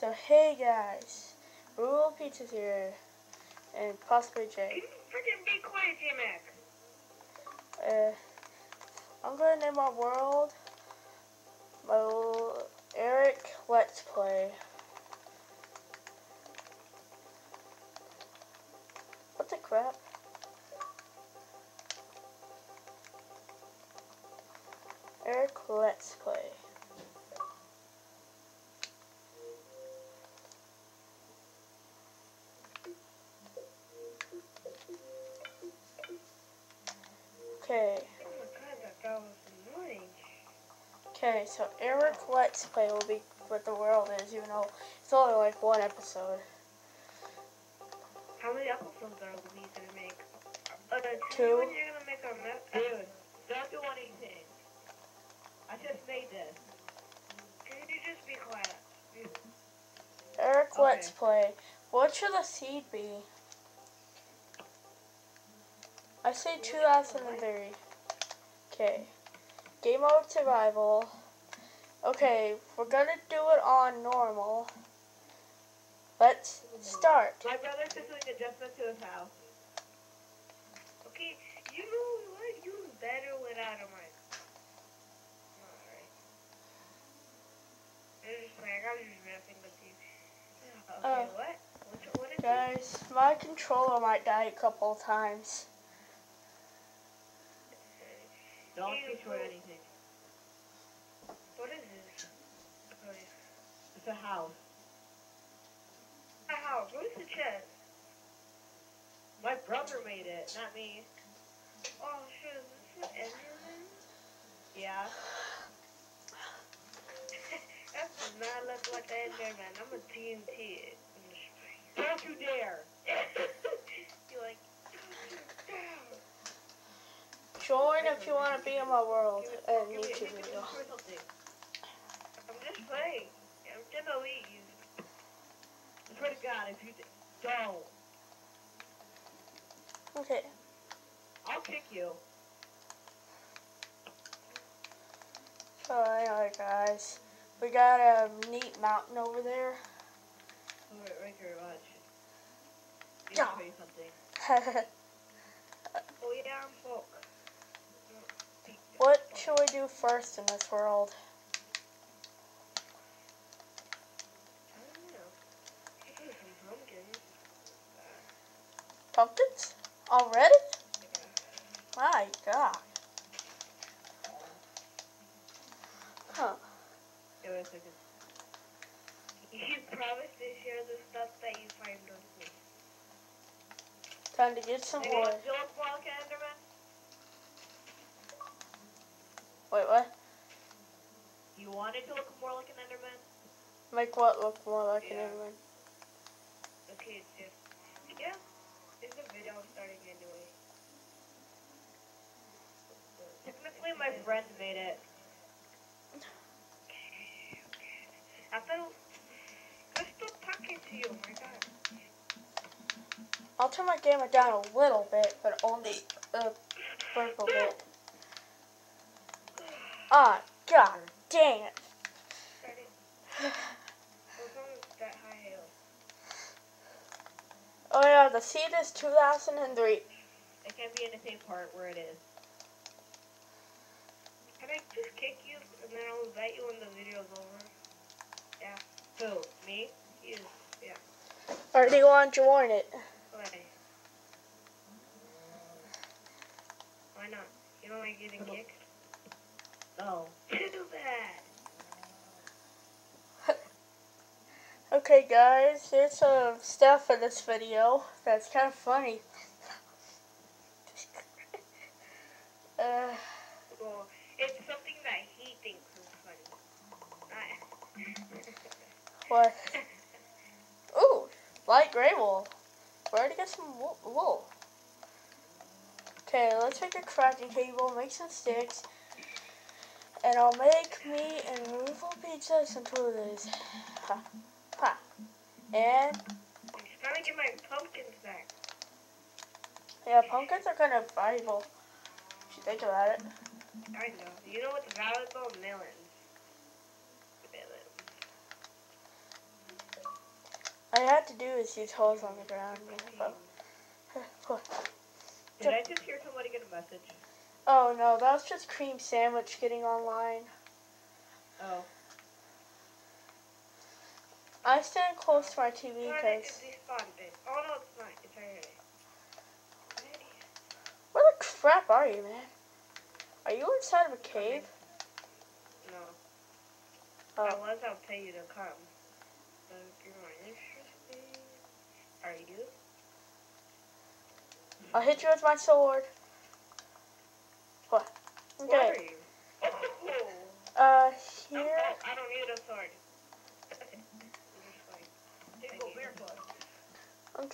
So hey guys, Rule Pizza's here, and possibly Jay. you freaking be quiet, J-Mac? Uh, I'm gonna name my world my Eric Let's Play. What the crap? Eric Let's Play. So Eric Let's Play will be what the world is, even though it's only like one episode. How many episodes are we gonna make? Uh, Two. When you're gonna make our map? Dude, don't do anything. I just made this. Can you just be quiet? Eric Okay. Let's Play. What should the seed be? I say 2003. Okay. Game mode survival. Okay, we're gonna do it on normal. Let's start. My brother's just doing adjustment to his house. Okay, you know what? You better without a mic. Alright. It's just like, I'm just messing with you. Okay, Uh, what? What, what is it? Guys, my controller might die a couple of times. Don't Ew. destroy anything. What is this? Okay. A house. My house. Where's the chest? My brother made it, not me. Oh shit, is this an Enderman? Yeah. that does not look like an Enderman. I'm a TNT. Don't you dare. You're like, Join if you want to be in my world and YouTube video. I'm just playing. Gonna. I swear to God, if you don't, Okay. I'll kick you. Anyway, guys, we got a neat mountain over there. Wait, right here, watch. Yeah. something. Oh yeah, I'm folk. what should we do first in this world? I don't know. Could do some pumpkins. Pumpkins? Already? Yeah. My God. Huh. Give it a second. You promise to share the stuff that you find on food. Time to get some wood. do you look more like an Enderman? Wait, what? You want it to look more like an Enderman? Make what look more like an Enderman? Okay, it's just yeah. A video starting anyway. Technically, my friend made it. I thought I'm still talking to you. Oh my god. I'll turn my camera down a little bit, but only a purple bit. Ah, God dang it. Starting. What's on that high hill? Oh yeah, the seed is 2003. It can't be in the same part where it is. Can I just kick you and then I'll invite you when the video's over? Yeah. Who? Me? You. Yeah. Or do you want to join it? Why? Why not? You don't like getting kicked? No. Oh. Too bad. Okay guys, there's some stuff in this video that's kind of funny. uh, Well, it's something that he thinks is funny. What? Ooh, light gray wool. Where to get some wool? Okay, let's make a crafting table, make some sticks, and I'll make me and movable pizza some toiletries. Ha, And I'm just trying to get my pumpkins back. yeah, pumpkins are kind of valuable if you think about it. I know. You know what's valuable? Melons. Melons. All I had to do is use holes on the ground. Did I just hear somebody get a message? Oh no, that was just Cream Sandwich getting online. Oh. I stand close to my TV because. it's despawned it. Oh no, it's not. It's right here. Where the crap are you, man? Are you inside of a cave? No. Oh. I was, I'll tell you to come. So if you're more interested. Are you? I'll hit you with my sword. What? Where Okay. are you? Uh, here. no, I don't need a sword. Just like, Hey, go barefoot. Okay. let's go. No flag 2013. Or should it be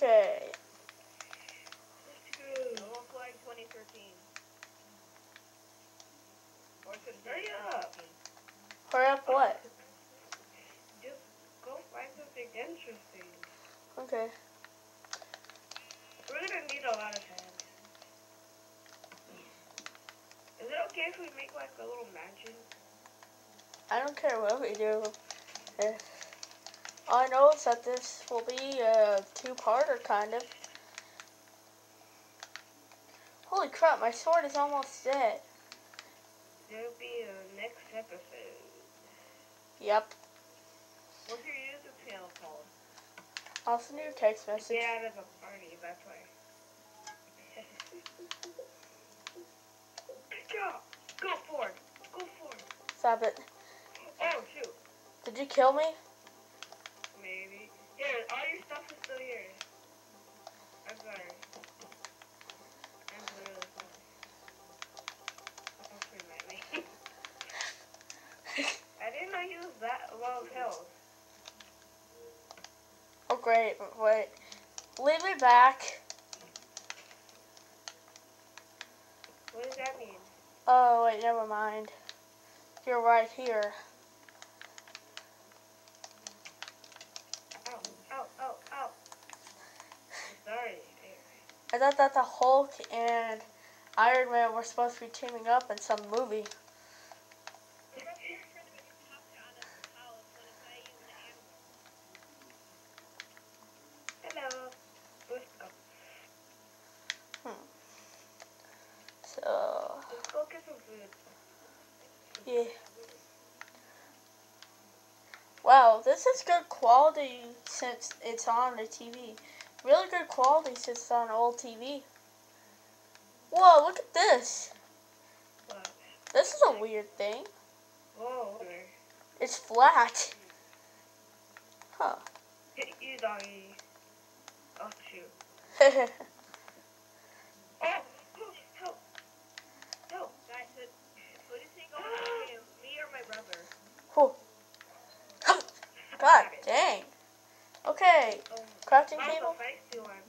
Hurry up. 2013? Hurry up, what? Just go find something interesting. Okay. We're gonna need a lot of sand. Is it okay if we make like a little mansion? I don't care what we do. Eh. I know that this will be a two-parter, kind of. Holy crap, my sword is almost dead. There'll be a next episode. Yep. What's your YouTube channel called? I'll send you a text message. Yeah, out of the party, that's why. Good job! Go for it! Go for it! Stop it. Oh, shoot! Did you kill me? Maybe. Here, all your stuff is still here. I'm sorry. I'm really sorry. Don't scream at me. I didn't know he was that low of health. Oh, great. Wait. Leave me back. What does that mean? Oh, wait, never mind. You're right here. Ow, ow, ow, ow. Sorry. I thought that the Hulk and Iron Man were supposed to be teaming up in some movie. Hello. Let's. So, Let's go get some food. yeah. Wow, this is good quality since it's on the TV. Really good quality since it's on old TV. Whoa, look at this. This is a weird thing. It's flat. Huh. Hit you, doggy. Oh, shoot. God dang. Okay, crafting I'm table. the feisty one.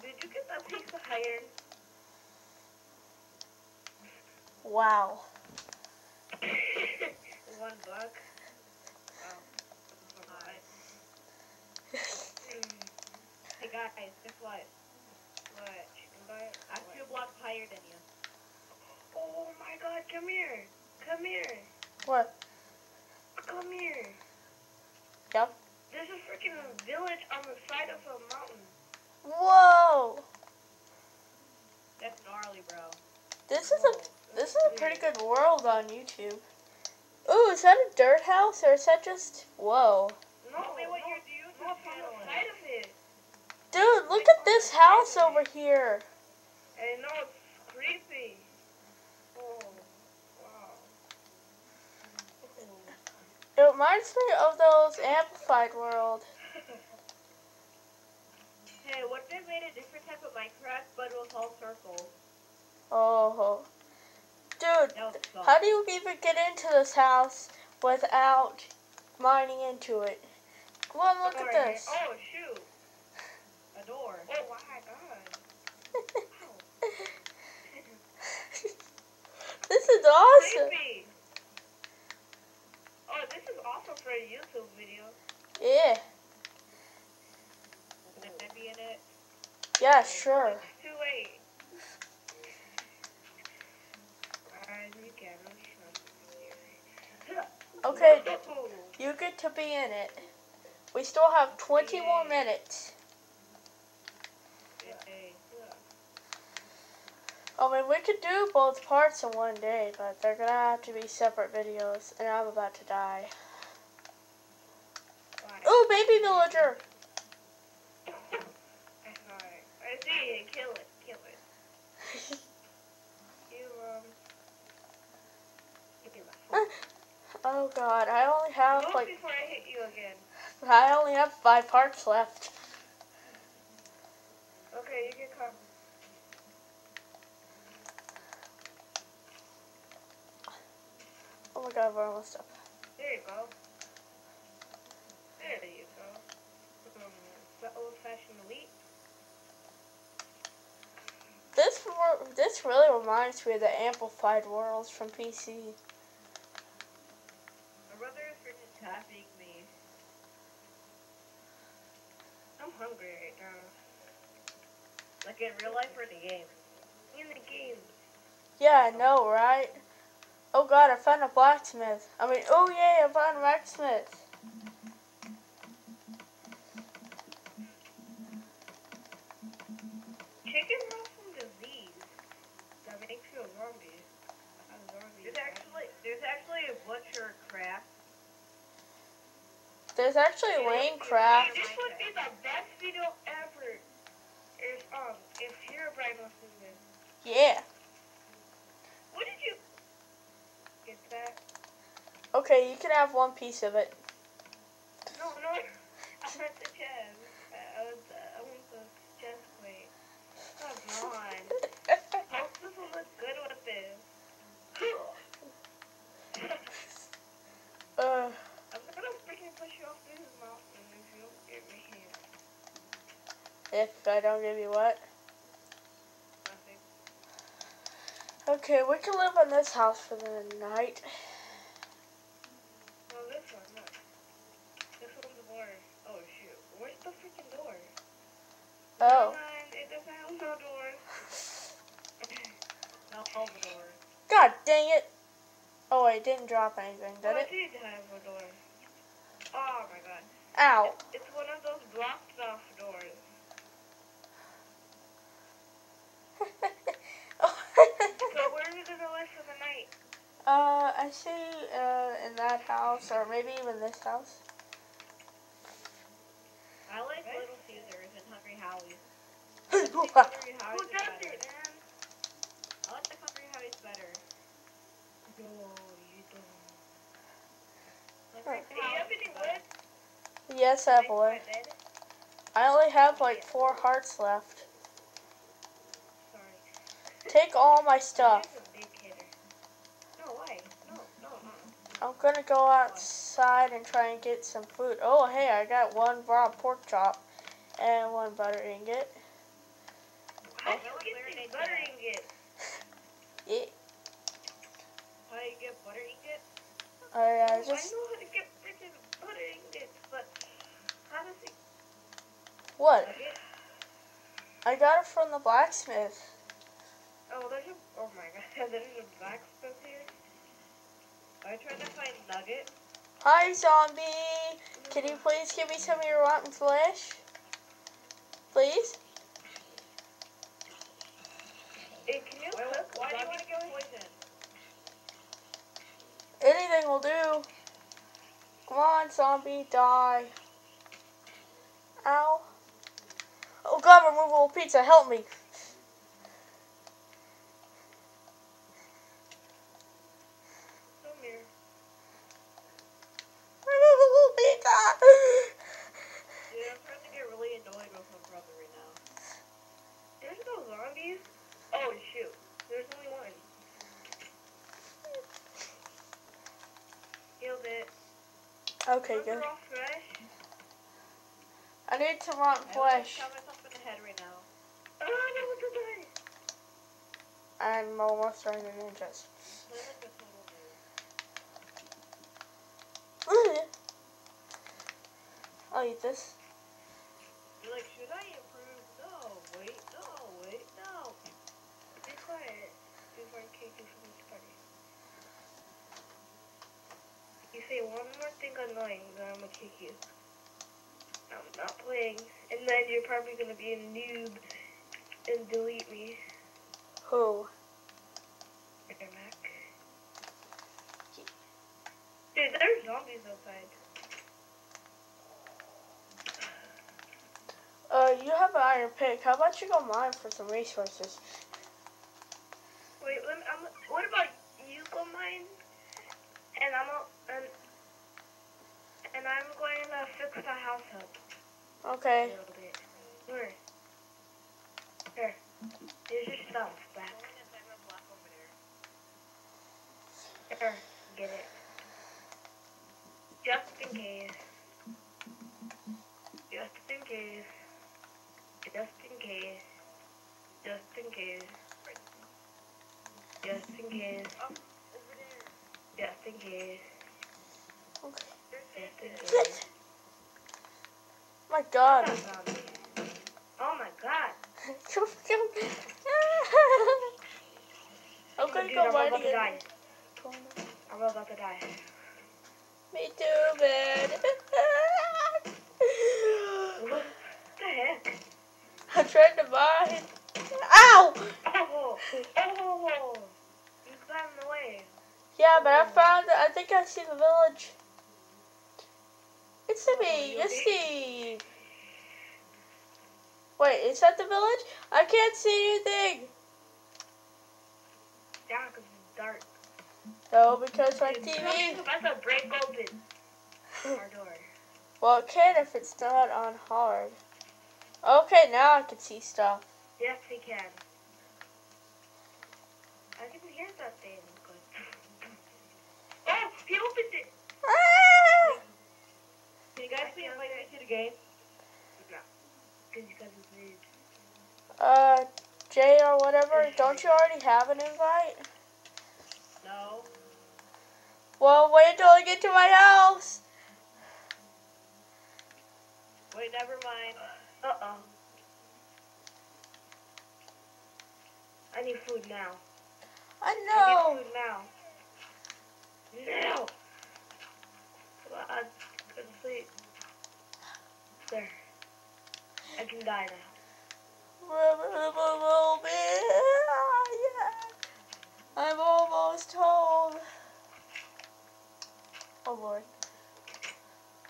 Did you get that piece of iron? Wow. One buck. Oh, Hey guys, guess what? what? Chicken butt? I'm two blocks higher than you. Oh my god, come here. Come here. What? Come here. Yep. There's a freaking village on the side of a mountain. Whoa. That's gnarly, bro. This is a this is a pretty good world on YouTube. Ooh, is that a dirt house or is that just whoa? No, Tell me what no, your YouTube no, on the side of it. Dude, look at this house over here. I know it's creepy. Oh, wow. It reminds me of those Amplified World. Hey, what if they made a different type of Minecraft, but it was all circles? Oh. Dude, That would suck. how do you even get into this house without mining into it? Come on, look Over at here. this. Oh, shoot. A door. Oh, oh my god. this is awesome. Creepy. Oh, this is awesome for a YouTube video. Yeah. Can I be in it? Yeah, sure. It's too late. You. Okay, you get to be in it. We still have 20 more minutes. I mean, we could do both parts in one day, but they're gonna have to be separate videos, and I'm about to die. Oh, baby villager! I saw it. I see it. Kill it. Kill it. You, um... Give me my phone. Oh god, I only have Move like before I hit you again. I only have five parts left. Okay, you can come. Oh my god, we're almost up. There you go. There you go. Um, the old-fashioned wheat. This this really reminds me of the amplified worlds from PC. My brother is freaking tapping me. I'm hungry right now. Like in real life or in the game? In the game. Yeah, I know, right? Oh god, I found a blacksmith. I mean, oh yay, I found a blacksmith. Chickens have some disease that makes you a zombie. A zombie. There's actually there's actually a butcher craft. There's actually lane craft. This would be the best video ever. If um, if Herobrine was in this. Yeah. What did you get that? Okay, you can have one piece of it. No, no. I want the chest. I, I want the I want the chest plate. Come on. Hope this will look good with this. uh, I'm gonna freaking push you off this mountain if you don't get me here. If I don't give you what? Nothing. Okay, we can live in this house for the night. This one, look. This one's the door. Oh shoot. Where's the freaking door? Oh. It doesn't have no door. No Salvador. God dang it. Oh, it didn't drop anything, Oh, did it it? did have a door. Oh my god. Ow. It's one of those blocked off doors. So where are we gonna live for the night? uh, I see uh, in that house, or maybe even this house. I like Okay. Little Caesars and Hungry Howie's. Hungry Who Howie's is does better. it, man? I like the Hungry Howie's better. No, you don't. Hungry Do you have any wood? yes, I have Make wood. I only have like four hearts left. Sorry. Take all my stuff. This is a big hitter. No, why? No, no, uh-uh. I'm gonna go outside and try and get some food. Oh, hey, I got one raw pork chop and one butter ingot. How do Oh, you get these butter ingots? Yeah, How do you get butter ingot? I uh, I just know how to get freaking butter ingots, but how does it what? get? I got it from the blacksmith. Oh, there's a. Oh my god, there's a blacksmith here. I tried to find Nugget. Hi, zombie. Can you please give me some of your rotten flesh? Please? Hey, can you Why, cook why do you want to get poisoned? Anything will do. Come on, zombie, die. Ow. Oh god, removable pizza, help me. Come here. Removable pizza! Dude, I'm starting to get really annoyed with my brother right now. There's no zombies. Oh shoot, there's only one. Killed it. Okay, Those good. are all fresh. I need some rotten I want to flesh. shot myself in the head right now. Oh, no, what did I? I'm almost running ninjas. Play like a total noob. I'll eat this. You're like, should I improve? No, wait, no, wait, no. Be quiet. Before I kick you from this party. You say one more thing annoying, then I'm gonna kick you. I'm not playing. And then you're probably gonna be a noob and delete me. Who? Mac. Dude, there's zombies outside. Uh, you have an iron pick. How about you go mine for some resources? Wait, let me, I'm, what about you go mine? And I'm a, and and I'm going to fix the house up Okay. a little bit. Where? Here. Here's your stuff back. Here, get it. Just in case. Just in case. Just in case. Just in case. Just in case. Just in case. Okay. Just in case. Yes. My God. Oh my god. Come, come. okay, Dude, go I'm about to die. I'm about to die. Me too, man. What the heck? I'm trying to buy. Ow! Oh, oh, you got in the way. Yeah, but I found. I think I see the village. It's the oh, me. you It's okay? Wait, is that the village? I can't see anything. Yeah, because it's dark. No, because my TV. About to break open our door. Well, it can if it's not on hard. Okay, now I can see stuff. Yes, we can. I can hear that thing. Oh, he opened it. Ah! Can you guys see invite me to the game? Because because it's nude. Uh, Jay or whatever. Don't you already have an invite? No. Well, wait until I get to my house. Wait, never mind. Uh oh. I need food now. I I know. need food now. Now. God, go to sleep. There. I can die now. I'm almost home. Oh Lord.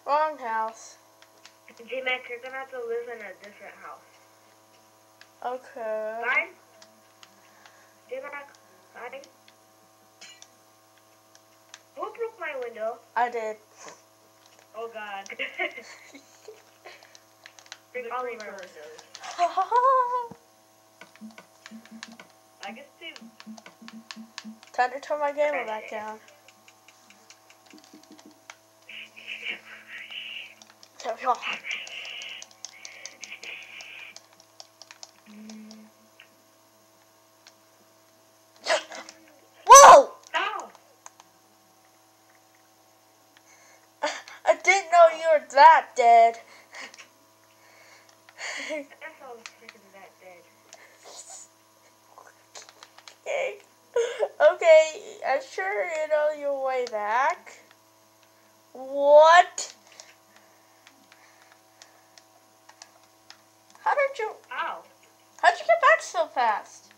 Wrong house. J Mac, you're gonna have to live in a different house. Okay. Fine? J Mac, fine? Who broke my window? I did. Oh god. Break The all of creeper. I can see. Time to turn my gamer back down. There we go. Whoa! That's all freaking that dead. okay. Okay, I'm sure you know your way back. What? How did you Ow. how'd you get back so fast?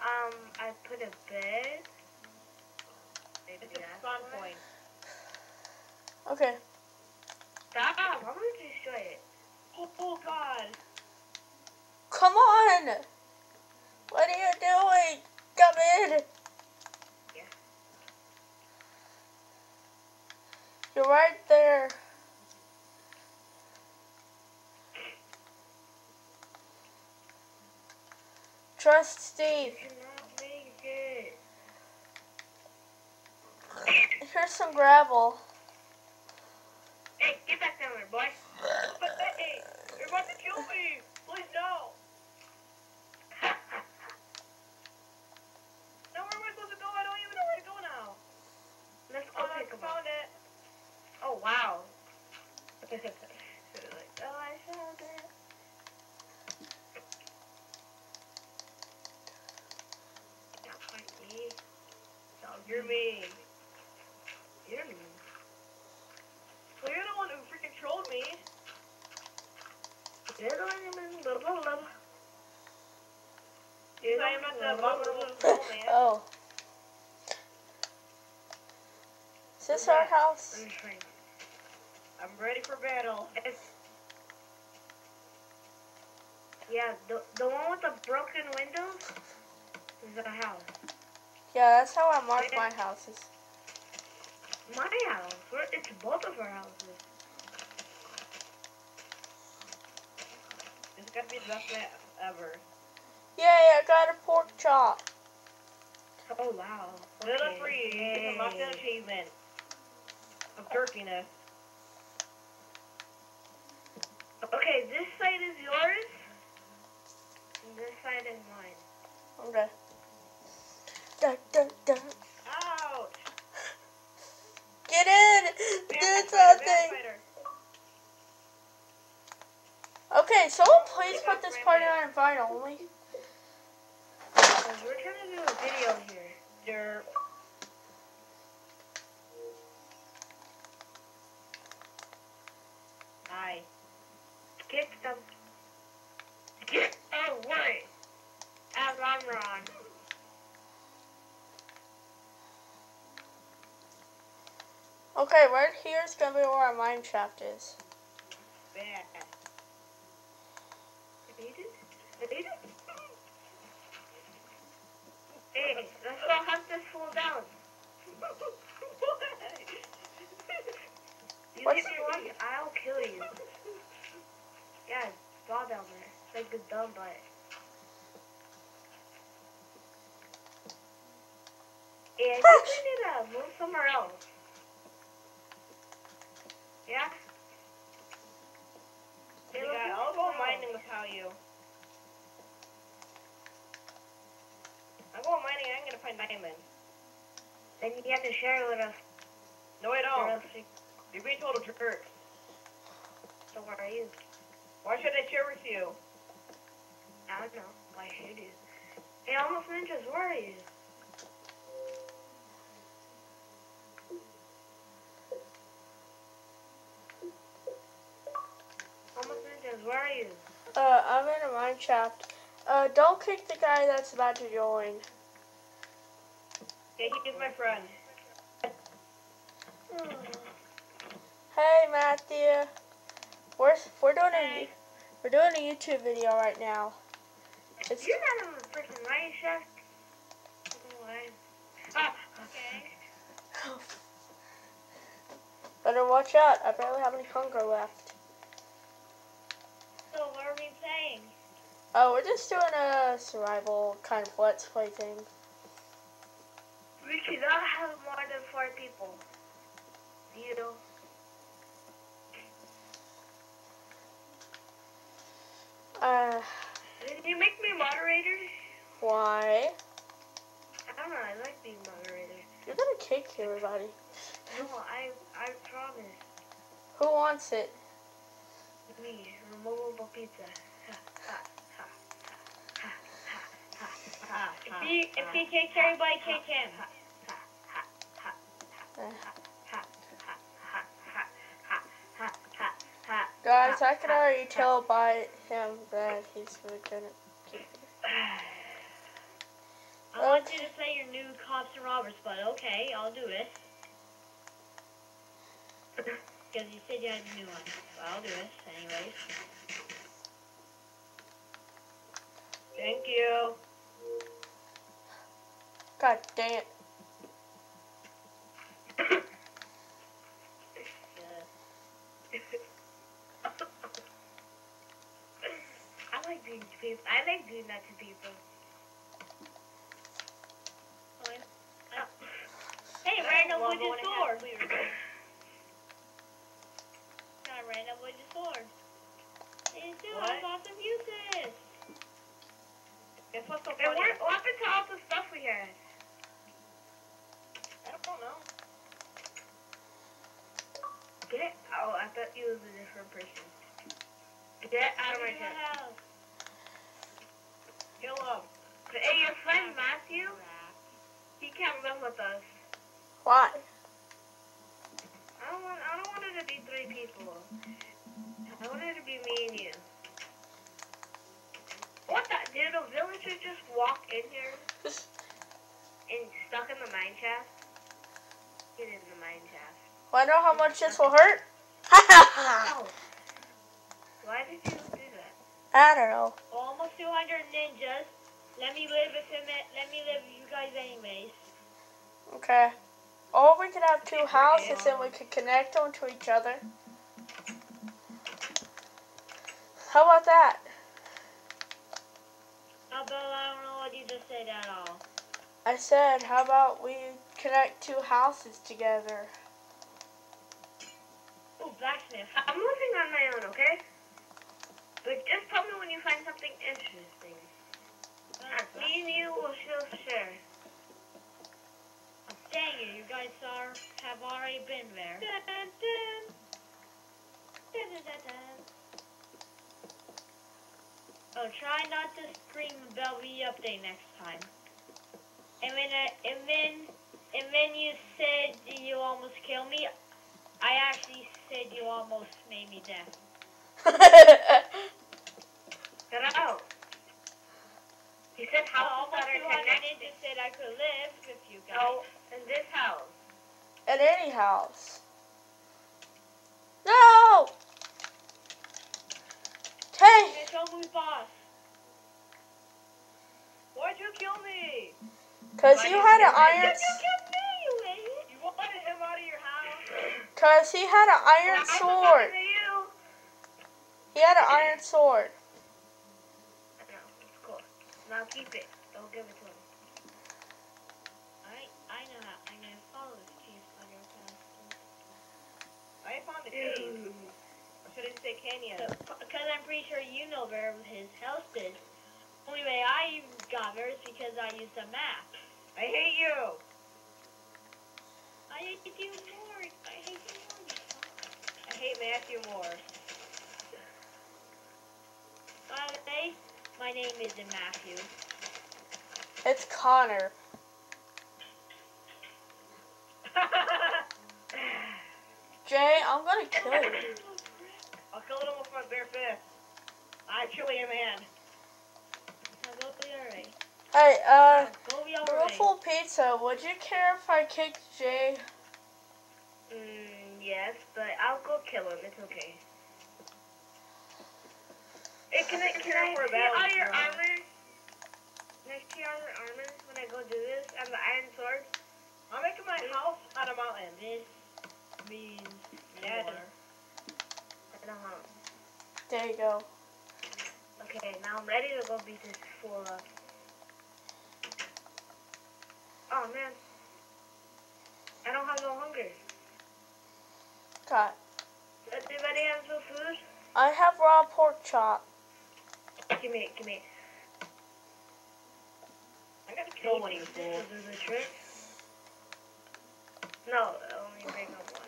Um, I put a bed. Maybe It's a spawn point. Okay. Stop! I'm gonna destroy it. Oh, god. Come on! What are you doing? Come in! Yeah. You're right there. Trust Steve. You cannot make it. Here's some gravel. Hey, get back down there, boy. But hey, you're about to kill me. Please no. Now where am I supposed to go? I don't even know where to go now. Let's go Oh, I pick 'em found up. it. Oh, wow. like, oh, I found it. Don't fight me. You're mean. You're mean. I'm at the abominable skull, man. Oh. Is this our house? I'm ready for battle. It's, yeah, the, the one with the broken windows is the house. Yeah, that's how I mark my houses. My house. We're, it's both of our houses. This is gonna be the best map ever. Yay, I got a pork chop. Oh wow. Little Okay. free. It's a locked achievement. Of jerkiness. Okay, this side is yours. And this side is mine. Okay. Dun, dun, dun. Ouch! Get in! Do something! Okay, someone please put this party on invite only. Because we're trying to do a video here. Derp. Aye. Get them. Get away. As I'm Ron. Okay, right here is gonna be where our mine shaft is. Bad. Made it? Made it? Hey, let's go hunt this fool down. You What's- hit me I'll kill you. Yeah, draw down there. Like a dumb butt. Hey, I think we need to move somewhere else. Yeah? Hey, You let's got, move I'll go mining without you. I'm going mining. I'm gonna find diamonds. Then you have to share with us. No, I don't. You're being total jerks. So where are you? Why should I share with you? I don't know. Why should you? Hey, almost ninjas, where are you? Almost ninjas, where are you? Uh, I'm in a mine shaft. Uh, don't kick the guy that's about to join. Yeah, he's my friend. Hey, Matthew. We're we're doing a we're doing a YouTube video right now. It's You're not on the freaking right chef. Ah, okay. better watch out. I barely have any hunger left. So what are we playing? Oh, we're just doing a survival kind of let's play thing. We cannot have more than four people. You Uh, Did you make me moderator? why? I don't know. I like being moderator. You're gonna kick everybody. No, I I promise. Who wants it? Me, removable pizza. Ha, ha, ha, ha, ha, ha, ha. If he if he kicks everybody, kick him. Guys, I can already tell by him that he's really gonna kick me. I want you to say your new cops and robbers, but okay, I'll do it. Because you said you had a new one. So I'll do it, anyways. Thank you. God damn it. I like doing to people. I like doing that to people. Hey, random with your sword. Got random with your sword. Hey, dude, What? I got some uses. Guess what's so funny? what, what happened to all the stuff we had? I don't know. Get Oh, I thought you was a different person. Get out of my house. Him. Hey, your friend Matthew, he can't live with us. Why? I don't want. I don't want it to be three people. I want it to be me and you. What the? Did a villager just walk in here and stuck in the mine shaft? Get in the mine shaft. Know how much this will hurt? Oh. Why did you? I don't know. Almost 200 ninjas. Let me live with him. Let me live with you guys anyways. Okay. Or we could have two houses and we could connect them to each other. How about that? Uh, Bill, I don't know what you just said at all. I said, how about we connect two houses together? Oh, blacksmith. I'm moving on my own, okay? But just tell me when you find something interesting. Uh, me and you will still share. Dang it, you guys are have already been there. Dun, dun. Dun. Oh, try not to scream about the update next time. And when I, and then and then you said you almost killed me, I actually said you almost made me death. Get out. He said houses that are 200 connected. ninjas said I could live with you guys. No, in this house. At any house. No! Hey! Okay, show me boss. Why'd you kill me? Cause Why you had an iron. You you wanted him out of your house. Cause he had an iron sword. Talking to you. He had an iron sword. No, it's cool. Now keep it. Don't give it to him. I I know how I'm gonna follow this chief under I found the cave. Or should I say canyon? Because I'm pretty sure you know where his house is. Only way I got there is because I used a map. I hate you. I hate you more. I hate you more. I hate Matthew more. By the way, my name isn't Matthew. It's Connor. Jay, I'm gonna kill you. I'll kill him with my bare fist. I truly am man. Now go be alright. Hey, uh, alright. Ruffle Pizza, would you care if I kicked Jay? Mm, yes, but I'll go kill him. It's okay. Hey, can I, can I see about all your to- armor? Can I see all your armor when I go do this? And the iron sword? I'm making my house on a mountain. This means Yeah, war. I don't know. There you go. Okay, now I'm ready to go beat this fool up. Oh man. I don't have no hunger. Got. Does anybody have some food? I have raw pork chop. Give me give me. I gotta kill one of you fools. This is the trick. No, only bring up one.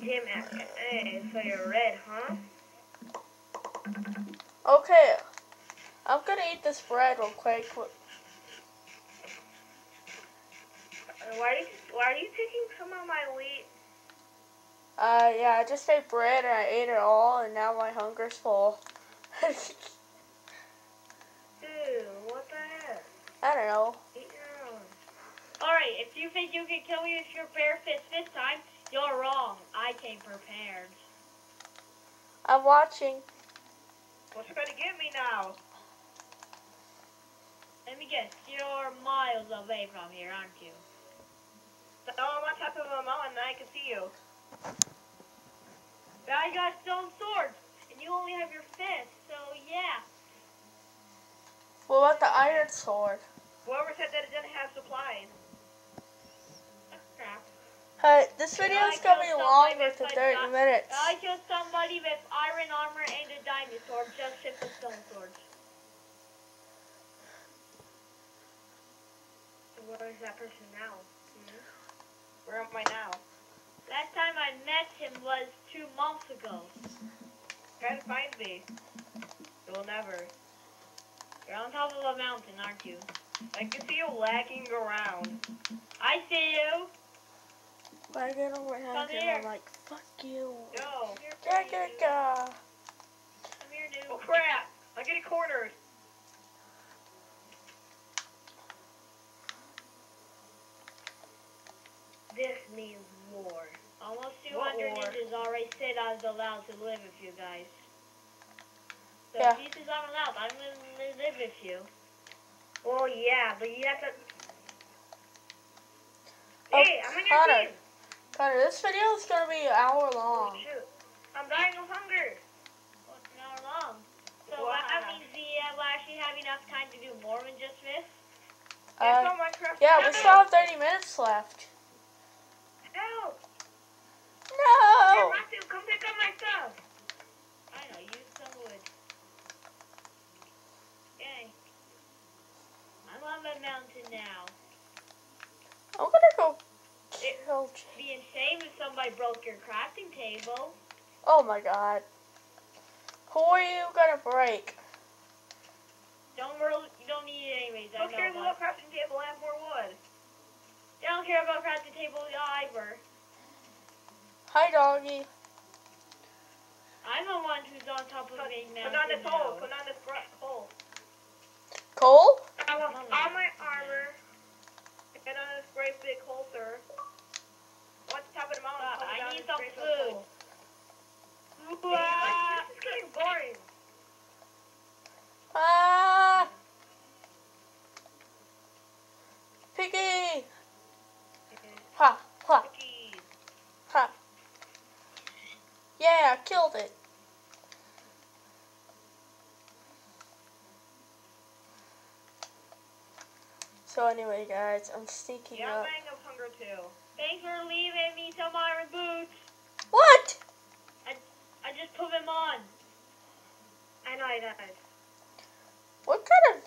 Jim, hey, so you're red, huh? Okay. I'm gonna eat this bread real quick. Uh, Why are you, why are you taking some of my wheat? Uh, yeah, I just ate bread and I ate it all, and now my hunger's full. Dude, what the heck? I don't know. Eat your own. Alright, if you think you can kill me with your bare fist this time, you're wrong. I came prepared. I'm watching. What's you gonna get me now? Let me guess, you're miles away from here, aren't you? No, I'm on top of a mountain and I can see you. I got stone swords, and you only have your fist, so yeah. What about the iron sword? Whoever said that it didn't have supplies. Crap. Hey, this video is gonna be longer than 30 my- minutes. I killed somebody with iron armor and a diamond sword, just with the stone sword. Where is that person now? Hmm? Where am I now? I met him was two months ago. Try to find me. You'll never. You're on top of a mountain, aren't you? I can see you lagging around. I see you. I get over here Come here. I'm like, fuck you. No. Here, Yeah, noob. yeah, yeah. Come here, Oh crap! I'm getting cornered. This means war. Almost What 200 war? ninjas already said I was allowed to live with you guys. So Yeah. if he says I'm allowed, I'm gonna live with you. Well, yeah, but you have to. Oh, Hey, I'm in your Connor. team. Connor, this video is gonna be an hour long. Shoot, I'm dying of hunger. Well, it's an hour long. So Wow. that means we uh, will actually have enough time to do more than just this. Uh, yeah, we still have 30 minutes left. Help! Hey, No! Matthew, come pick up my stuff. I know, use some wood. Okay. I'm on the mountain now. I'm gonna go kill Jay. Be insane if somebody broke your crafting table. Oh my god. Who are you gonna break? Don't worry, you don't need it anyways. I Look, know here's a that. little crafting table. I have more wood. I don't care about crafting table either. Hi, doggy. I'm the one who's on top of Put, a put on this hole. Put on this gr- hole. Cole? I want Mama. all my armor. Get on this great big hole, sir. What's the top of the mountain? Uh, I need some food. Ah! This is getting boring. Ah! Piggy! Ha! Ha! Cookies. Ha! Yeah, killed it. So anyway, guys, I'm sneaking Yeah, I'm up. of hunger too. Thanks for leaving me some iron boots. What? I just put them on. I know I died. What kind of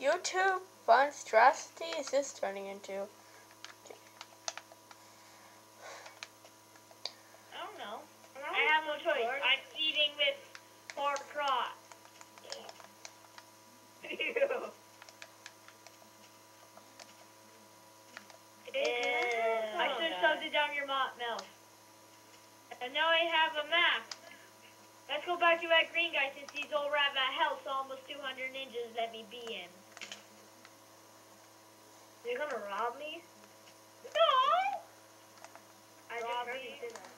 YouTube monstrosity is this turning into? I don't know. I have no choice. I'm eating with pork rot. Ew. I should have shoved it down your mouth. mouth. And now I have a map. Let's go back to that green guy since he's over at that house almost 200 ninjas let me be in. You're gonna rob me? No! I just heard me. you say that.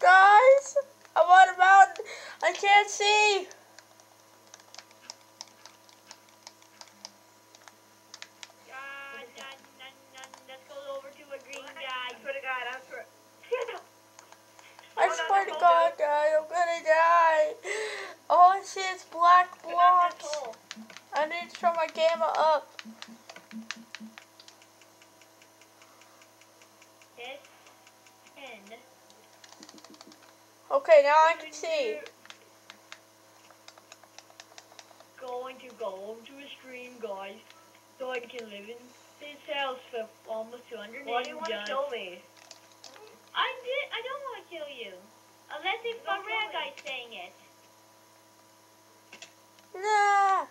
Guys, I'm on a mountain. I can't see. Now I can see. Going to go to a stream, guys, so I can live in this house for almost 200 Why do you want to ninjas. kill me? I did. I don't want to kill you, unless it's the Don't kill red me. guy saying it. Nah.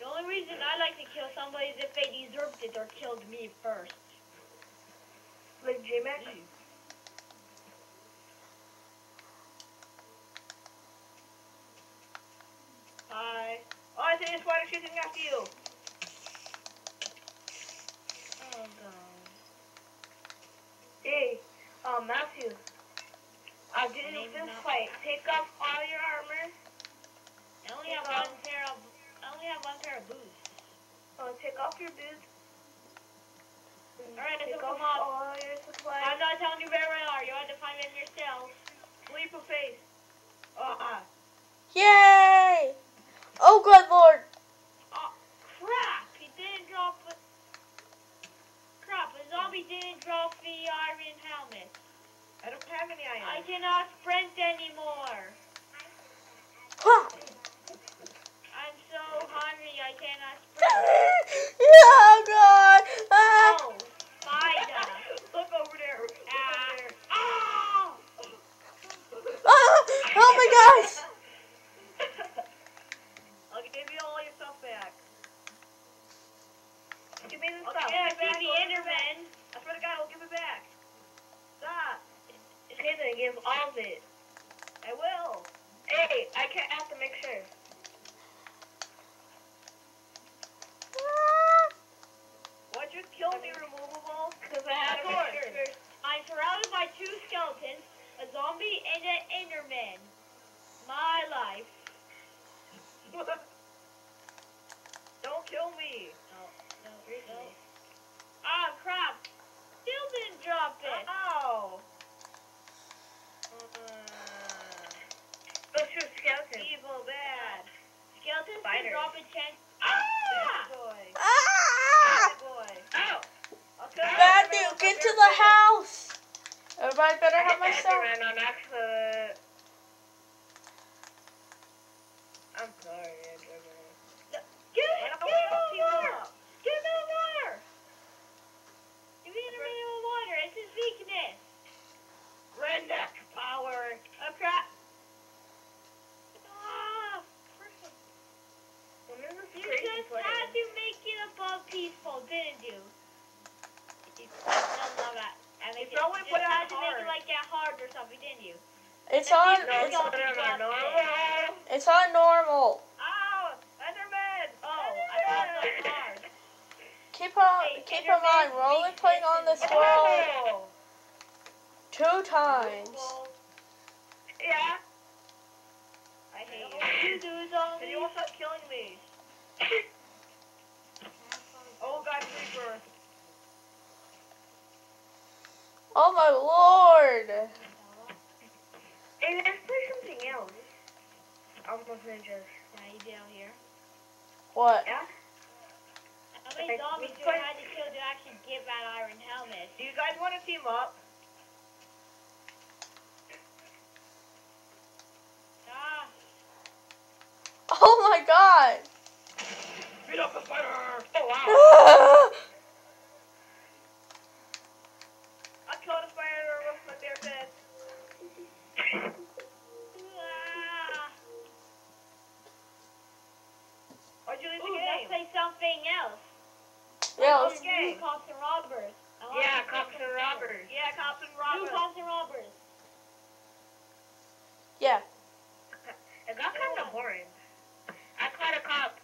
The only reason I like to kill somebody is if they deserved it or killed me first. Like J-Mac? Hi. Oh, I see a spider shooting Oh my lord! Hey, let's play something else. I was gonna say just. You down here. What? Yeah? How many zombies do I had to kill to actually get that iron helmet? Do you guys want to team up? Ah, Oh my god! Beat up the spider! Oh wow! I killed a spider with my bare fist. ah. Why'd you leave Ooh, the let's game? play something else. yeah, Let's let's, do cops and robbers. I want Yeah, to play cops and something robbers. Yeah, cops and else. Do robbers. cops and robbers. yeah. It got kind of boring. I caught a cop.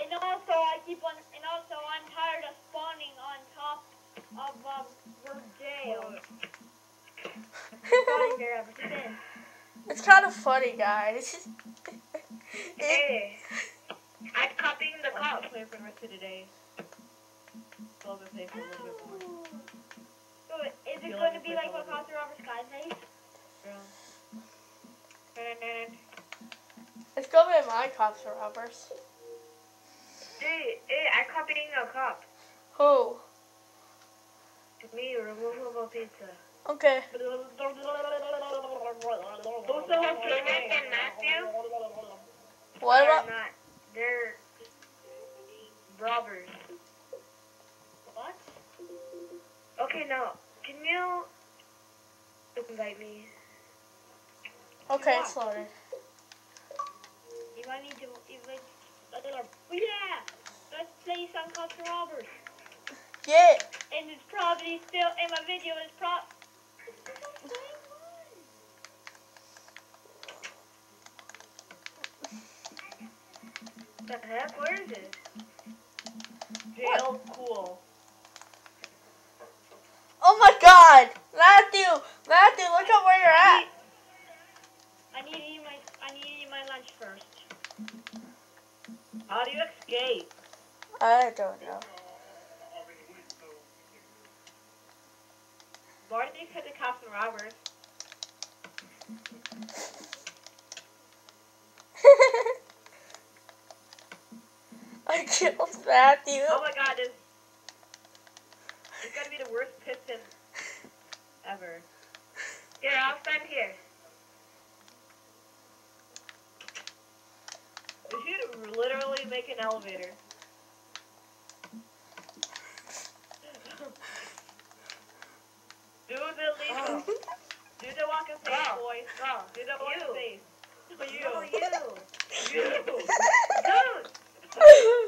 And also, I keep on. And also, I'm tired of spawning on top of um, Verdale. Spawning there ever since. It's kind of funny, guys. Hey, I'm copying the cop. gonna for the rest of the day. So I'm gonna for a little bit more. So, is it going to be like like what a Cops and Robbers Sky plays? It's gonna be my cops and robbers. Hey, hey, I'm copying a cop. Who? Me, removable pizza. Okay. Also, Phoenix and Matthew What are about? not. They're robbers. What? Okay, now, can you invite me? Okay, it's loaded. You might need to. You might, oh yeah! Let's play some Cops and Robbers. Yeah. And it's probably still. And my video is The heck? Where is it? Jail cool. Oh my God, Matthew, Matthew, look at where you're at. I need to eat my. I need to eat my lunch first. How do you escape? I don't know. Why did you put the cops and robbers? I killed Matthew. Oh my god, it's, it's gotta be the worst piston ever. Here, I'll stand here. We should literally make an elevator. Do the legal. Do the walk of faith, Go. boys. Go. Do the walk You. of faith. You. No, you. You. Dude.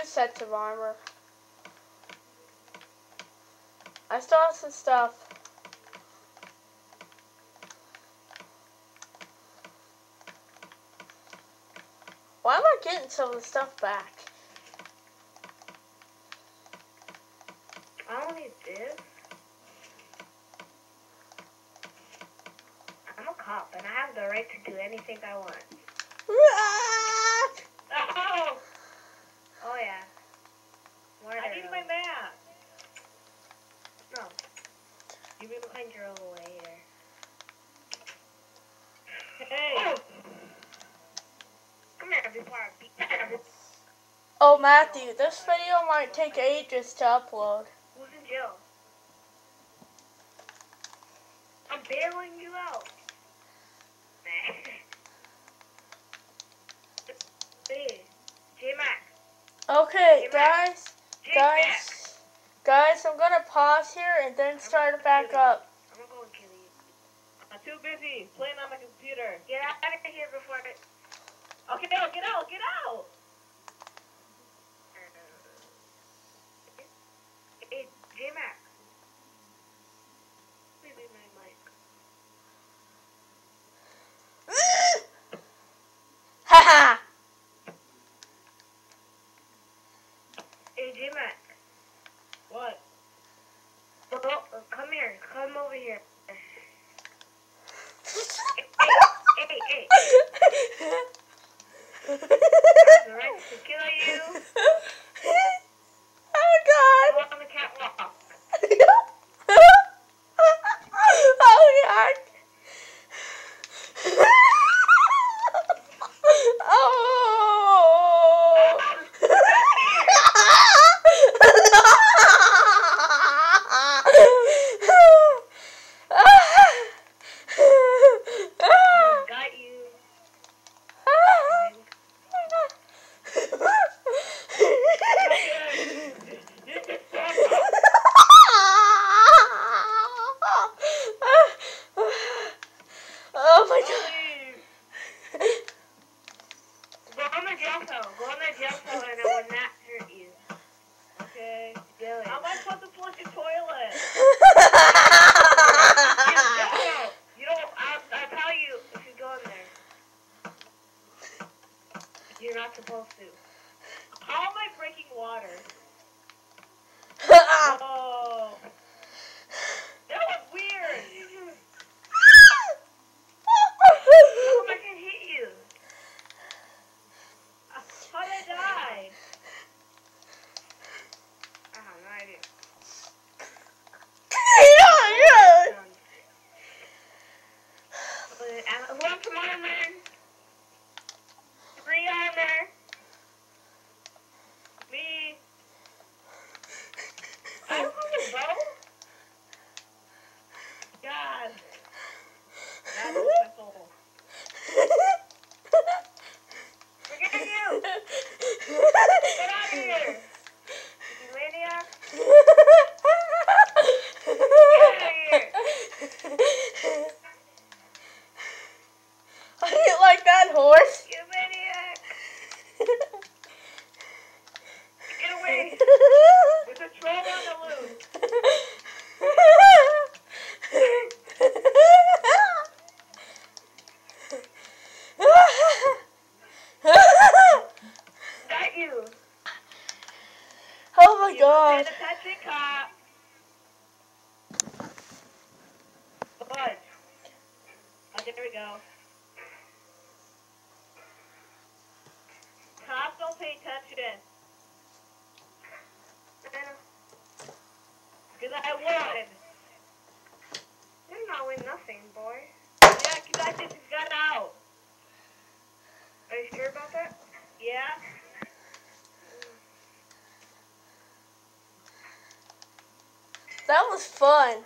two sets of armor. I still have some stuff. Why am I getting some of the stuff back? you, this video might take ages to upload. Who's in jail? I'm bailing you out. Okay, guys, guys, guys, I'm gonna pause here and then start it back up. I'm gonna go and kill you. I'm too busy playing on my computer. Get out of here before it. Okay, no, get out, get out! my god. god. That was fun.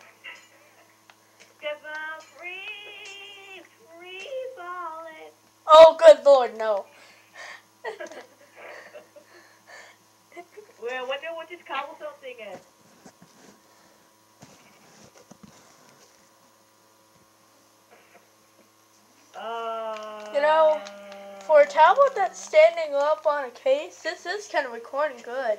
Oh, good lord, no. well, I wonder what this cobblestone thing is. Uh, you know, for a tablet that's standing up on a case, this is kind of recording good.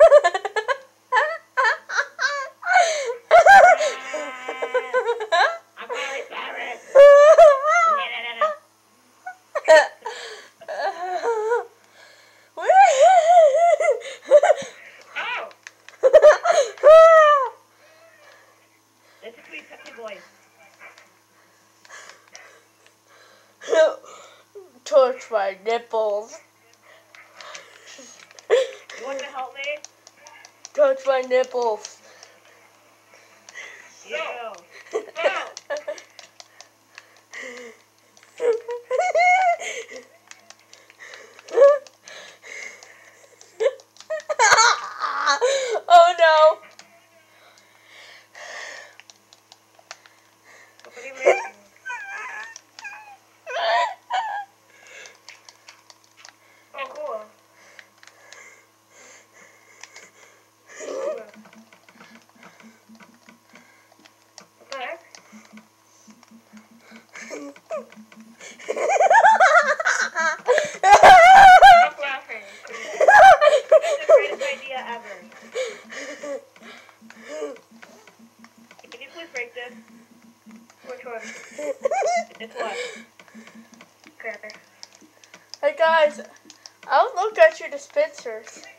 nipple answers.